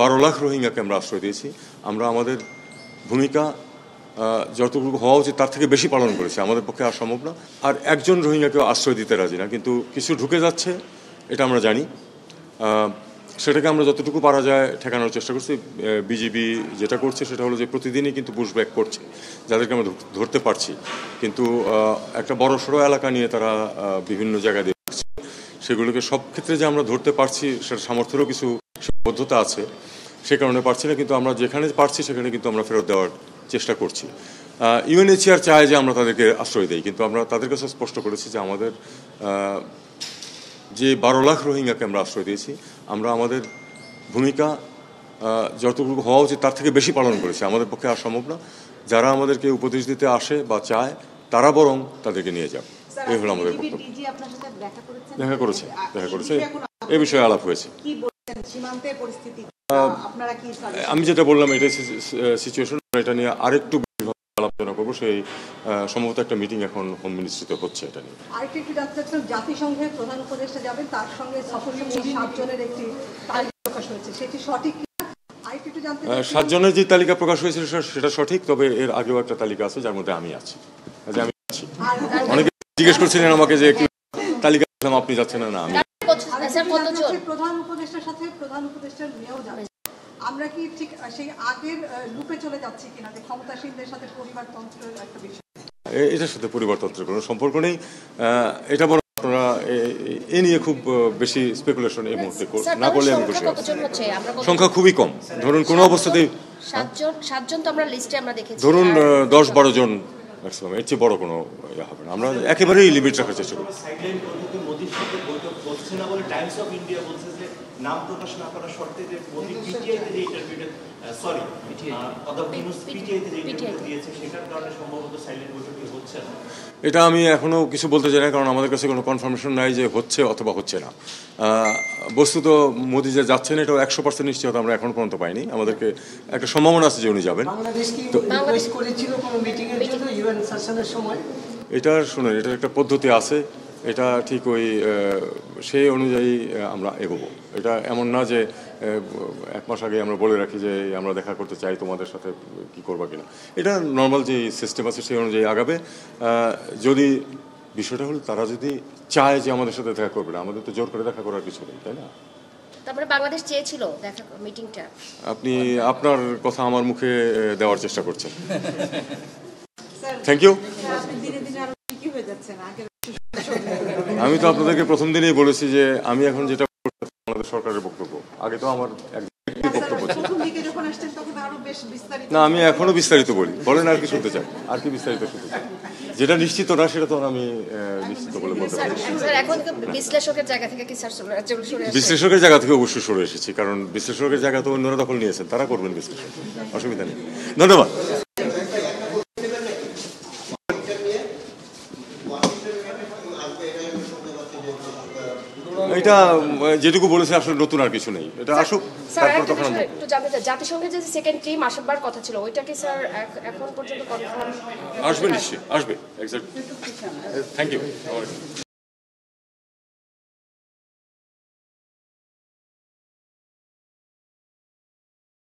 বারো লাখ রোহিঙ্গাকে আমরা আশ্রয় দিয়েছি। আমরা আমাদের ভূমিকা যতটুকু হওয়া উচিত তার থেকে বেশি পালন করেছি। আমাদের পক্ষে আর সম্ভব না। আর একজন রোহিঙ্গাকেও আশ্রয় দিতে রাজি না। কিন্তু কিছু ঢুকে যাচ্ছে, এটা আমরা জানি। সেটাকে আমরা যতটুকু পারা যায় ঠেকানোর চেষ্টা করছি। বিজিবি যেটা করছে সেটা হলো যে প্রতিদিনই কিন্তু পুশব্যাক করছে, যাদেরকে আমরা ধরতে পারছি। কিন্তু একটা বড় সড়ো এলাকা নিয়ে তারা বিভিন্ন জায়গায় দিয়ে সেগুলোকে সব ক্ষেত্রে যে আমরা ধরতে পারছি সেটা সামর্থ্যেরও কিছু সীমাবদ্ধতা আছে সে কারণে পারছি না কিন্তু আমরা যেখানে পারছি সেখানে কিন্তু আমরা ফেরত দেওয়ার চেষ্টা করছি। ইউএনএইচআর চায় যে আমরা তাদেরকে আশ্রয় দেই কিন্তু আমরা তাদের কাছে স্পষ্ট করেছি যে আমাদের যে বারো লাখ রোহিঙ্গাকে আমরা আশ্রয় দিয়েছি আমরা আমাদের ভূমিকা যতটুকু হওয়া উচিত তার থেকে বেশি পালন করেছি। আমাদের পক্ষে আর সম্ভব না। যারা আমাদেরকে উপদেশ দিতে আসে বা চায় তারা বরং তাদেরকে নিয়ে যাক। এই হলো আমাদের বক্তব্য। দেখা করেছে দেখা করেছে। এই বিষয়ে এ বিষয়ে আলাপ হয়েছে। সীমান্তের পরিস্থিতি। আপনারা কি আমি যেটা বললাম এটা সিচুয়েশন এটা নিয়ে আরেকটু আলোচনা করব। সেই সম্ভবত একটা মিটিং এখন হোম মিনিস্ট্রিতে হচ্ছে এটা নিয়ে। আরেকটু একটু জাতিসংঘের প্রধান উপদেষ্টা যাবেন তার সঙ্গে সাতজনের একটি তালিকা প্রকাশ হয়েছে। সেটি সঠিক সাতজনের যে তালিকা প্রকাশ হয়েছে সে- সেটা সঠিক তবে এর আগেও একটা তালিকা আছে যার মধ্যে আমি আছি। আমি আছি। অনেকে জিজ্ঞেস করছিলেন আমাকে যে তালিকা আপনি যাচ্ছেন না আমি স্যার একটু কতজন? প্রধান উপদেষ্টার সাথে প্রধান উপদেষ্টার মেয়েও যাবে আমরা কি ঠিক সেই আগের লুপে চলে যাচ্ছি কিনা? যে ক্ষমতাসীনদের সাথে পরিবারতন্ত্রের একটা বিষয়। এটার সাথে পরিবারতন্ত্রের কোনো সম্পর্ক নেই। এটা বরং আপনারা এ- নিয়ে খুব বেশি স্পেকুলেশন এই মুহূর্তে না করলে আমি সংখ্যা খুশি সংখ্যা খুবই কম। ধরুন কোনো অবস্থাতেই সাতজন সাতজন তো আমরা লিস্টে আমরা দেখেছি। ধরুন দশ বারো জন ম্যাক্সিমাম। এর চেয়ে বড় কোনো ইয়ে হবে না। আমরা একেবারেই লিমিট রাখার চেষ্টা করি। সাইডলাইন পদ্ধতিতে মোদির সাথে বৈঠক হচ্ছে না বলে টাইমস অফ ইন্ডিয়া বলছে যে নাম প্রকাশ না করার শর্তে যে মোদি পিটিআইতে যে ইন্টারভিউটা সরি এটা আমি এখনও কিছু বলতে চাই না কারণ আমাদের কাছে কোনো কনফার্মেশন নাই যে হচ্ছে অথবা হচ্ছে না। বস্তুত মোদি যে যাচ্ছেন এটাও একশো পার্সেন্ট নিশ্চয়তা আমরা এখনও পর্যন্ত পাইনি। আমাদেরকে একটা সম্ভাবনা আছে যে উনি যাবেন। বাংলাদেশ কি রিকোয়েস্ট করেছিল কোনো মিটিং এর জন্য ইউএন সেশনের সময়? এটা শুনুন এটার একটা পদ্ধতি আছে। এটা ঠিক ওই সেই অনুযায়ী আমরা এগোবো। এটা এমন না যে এক মাস আগে আমরা বলে রাখি যে আমরা দেখা করতে চাই তোমাদের সাথে কি করবা কিনা। এটা নর্মাল যে সিস্টেম আছে সেই অনুযায়ী আগাবে। যদি বিষয়টা হলো তারা যদি চায় যে আমাদের সাথে দেখা করবে না আমাদের তো জোর করে দেখা করার কিছু নেই তাই না? তারপরে বাংলাদেশ চেয়েছিল দেখা মিটিংটা আপনি আপনার কথা আমার মুখে দেওয়ার চেষ্টা করছেন। থ্যাংক ইউ আমি তো আপনাদেরকে প্রথম দিনেই বলেছি যে আমি এখন যেটা আমাদের সরকারের বক্তব্য। আগে তো আমার এক বক্তব্য ছিল। প্রথম দিকে যখন আসছেন তখন আরও বেশ বিস্তারিত না আমি এখনও বিস্তারিত বলি। বলেন আর কি শুনতে চাই। আর কি বিস্তারিত শুনতে চাই। যেটা নিশ্চিত না সেটা তো আমি নিশ্চিত বলে বলতে পারি বিশ্লেষকের জায়গা থেকে কি? বিশ্লেষকের জায়গা থেকে অবশ্যই সরে এসেছি কারণ বিশ্লেষকের জায়গা তো অন্যরা দখল নিয়েছেন। তারা করবেন বিশ্লেষণ। অসুবিধা নেই। ধন্যবাদ। এটা যেটুকু বলেছে আসলে নতুন আর কিছু নেই। এটা আসুক স্যার তারপর একটা তখন একটু জানতে চাই যে সেকেন্ড টিম আসবার কথা ছিল ওইটা কি স্যার এখন পর্যন্ত কনফার্ম আসবে নিশ্চয়ই আসবে এক্সাক্ট থ্যাংক ইউ